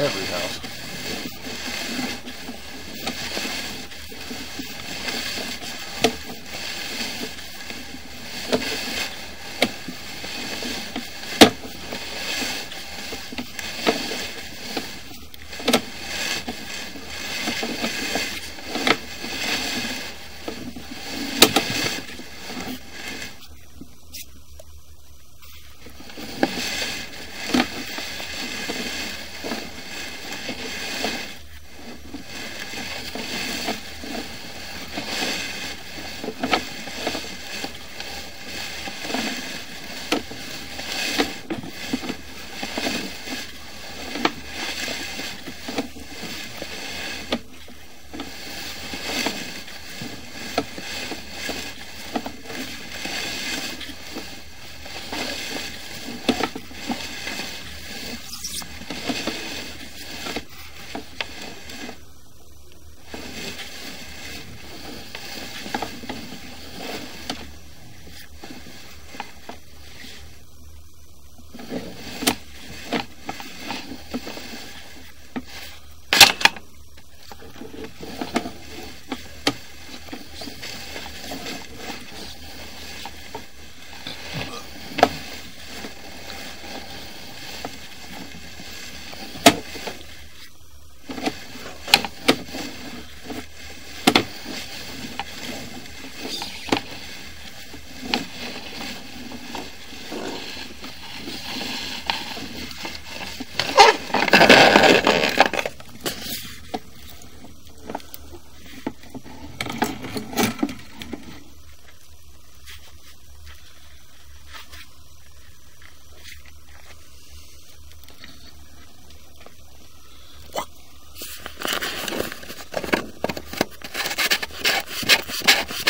every house. you.